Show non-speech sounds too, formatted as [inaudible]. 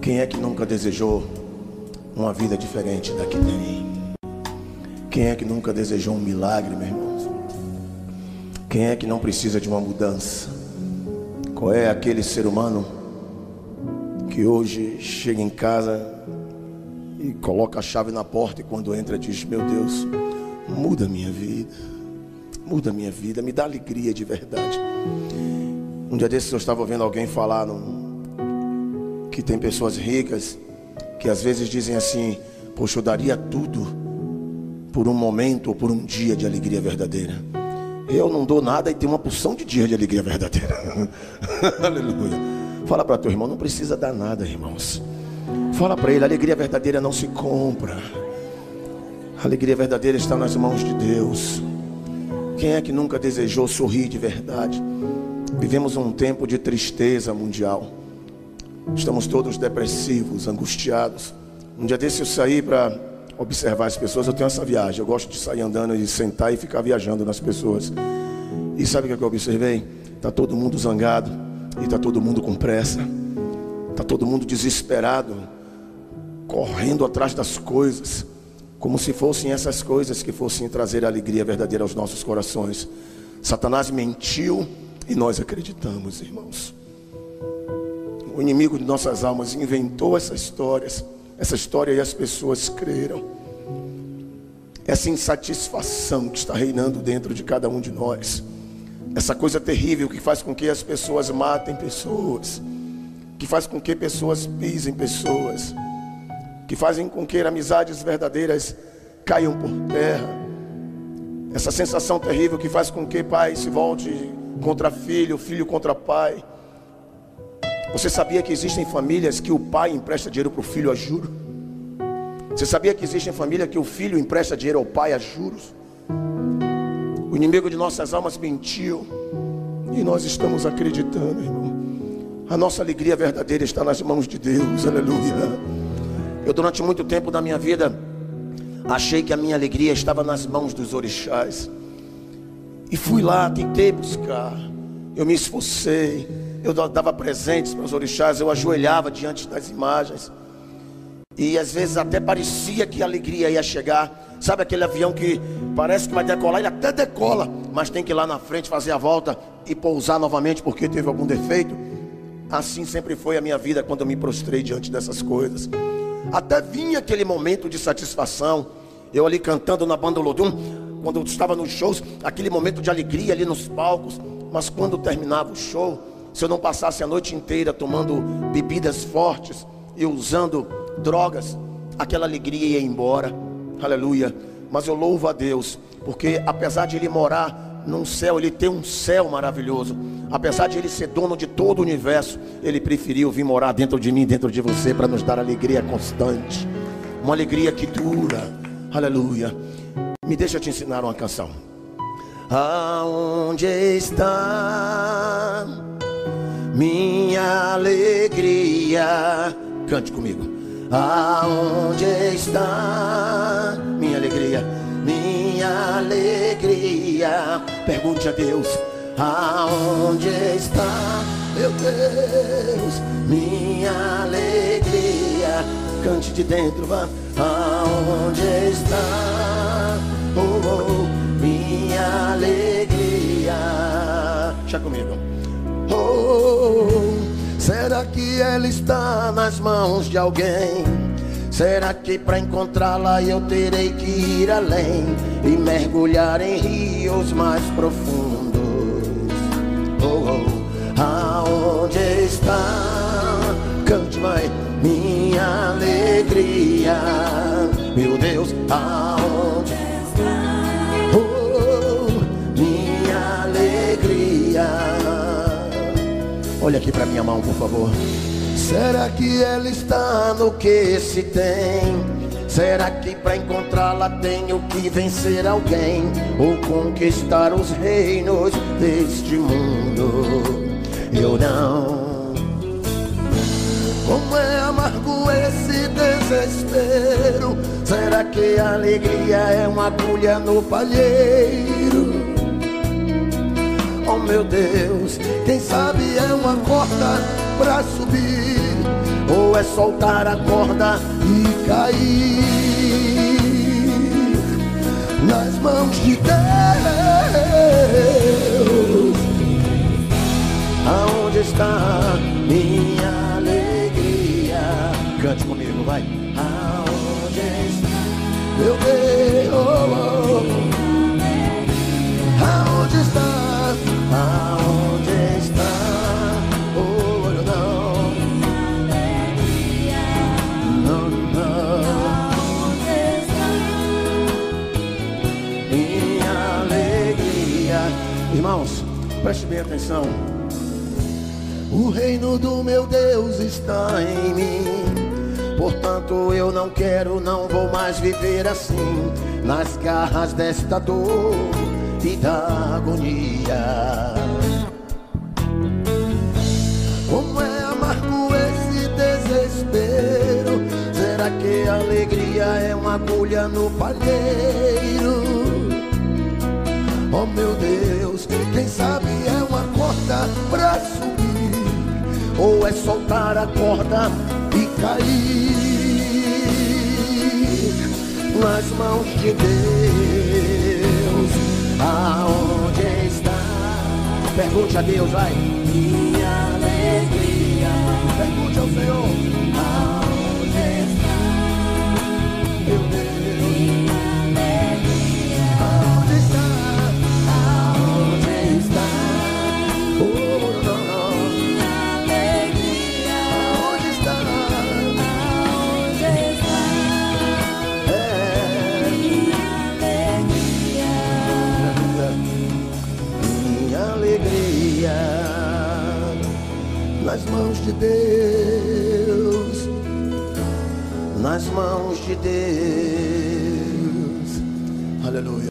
Quem é que nunca desejou uma vida diferente da que tem? Quem é que nunca desejou um milagre, meu irmão? Quem é que não precisa de uma mudança? Qual é aquele ser humano que hoje chega em casa e coloca a chave na porta e quando entra diz: Meu Deus, muda a minha vida, muda a minha vida, me dá alegria de verdade. Um dia desses eu estava ouvindo alguém falar num, que tem pessoas ricas que às vezes dizem assim: Poxa, eu daria tudo por um momento ou por um dia de alegria verdadeira. Eu não dou nada e tenho uma porção de dia de alegria verdadeira. [laughs] Aleluia. Fala para teu irmão, não precisa dar nada, irmãos. Fala para ele, alegria verdadeira não se compra. Alegria verdadeira está nas mãos de Deus. Quem é que nunca desejou sorrir de verdade? Vivemos um tempo de tristeza mundial. Estamos todos depressivos, angustiados. Um dia desse eu saí para observar as pessoas. Eu tenho essa viagem. Eu gosto de sair andando e sentar e ficar viajando nas pessoas. E sabe o que eu observei? Está todo mundo zangado e está todo mundo com pressa. Está todo mundo desesperado, correndo atrás das coisas, como se fossem essas coisas que fossem trazer a alegria verdadeira aos nossos corações. Satanás mentiu e nós acreditamos, irmãos o inimigo de nossas almas inventou essa história, essa história e as pessoas creram. Essa insatisfação que está reinando dentro de cada um de nós, essa coisa terrível que faz com que as pessoas matem pessoas, que faz com que pessoas pisem pessoas, que fazem com que amizades verdadeiras caiam por terra. Essa sensação terrível que faz com que pai se volte contra filho, filho contra pai você sabia que existem famílias que o pai empresta dinheiro para o filho a juros? Você sabia que existem famílias que o filho empresta dinheiro ao pai a juros? O inimigo de nossas almas mentiu e nós estamos acreditando, irmão. A nossa alegria verdadeira está nas mãos de Deus, aleluia. Eu, durante muito tempo da minha vida, achei que a minha alegria estava nas mãos dos orixás, e fui lá, tentei buscar, eu me esforcei eu dava presentes para os orixás, eu ajoelhava diante das imagens. E às vezes até parecia que a alegria ia chegar. Sabe aquele avião que parece que vai decolar, ele até decola, mas tem que ir lá na frente fazer a volta e pousar novamente porque teve algum defeito. Assim sempre foi a minha vida quando eu me prostrei diante dessas coisas. Até vinha aquele momento de satisfação. Eu ali cantando na banda Lodum, quando eu estava nos shows, aquele momento de alegria ali nos palcos. Mas quando terminava o show, se eu não passasse a noite inteira tomando bebidas fortes e usando drogas, aquela alegria ia embora. Aleluia. Mas eu louvo a Deus, porque apesar de ele morar num céu, ele tem um céu maravilhoso. Apesar de ele ser dono de todo o universo, ele preferiu vir morar dentro de mim, dentro de você, para nos dar alegria constante. Uma alegria que dura. Aleluia. Me deixa te ensinar uma canção. Aonde está? Minha alegria. Cante comigo. Aonde está minha alegria? Minha alegria. Pergunte a Deus. Aonde está, meu Deus, minha alegria? Cante de dentro, vá. Aonde está, oh, oh, minha alegria? Já comigo. Oh, será que ela está nas mãos de alguém? Será que para encontrá-la eu terei que ir além e mergulhar em rios mais profundos? Oh, oh aonde está? Cante, mãe, minha alegria, meu Deus, aonde Olha aqui para minha mão, por favor. Será que ela está no que se tem? Será que para encontrá-la tenho que vencer alguém ou conquistar os reinos deste mundo? Eu não. Como é amargo esse desespero? Será que a alegria é uma agulha no palheiro? Oh meu Deus, quem sabe é uma corda pra subir Ou é soltar a corda e cair nas mãos de Deus. Irmãos, preste bem atenção. O reino do meu Deus está em mim. Portanto, eu não quero, não vou mais viver assim, nas garras desta dor e da agonia. Como é amargo esse desespero? Será que a alegria é uma agulha no palheiro? Oh meu Deus, quem sabe é uma corda pra subir ou é soltar a corda e cair nas mãos de Deus. Aonde está? Pergunte a Deus, vai. Minha alegria. Pergunte ao Senhor. nas mãos de Deus, nas mãos de Deus. Aleluia.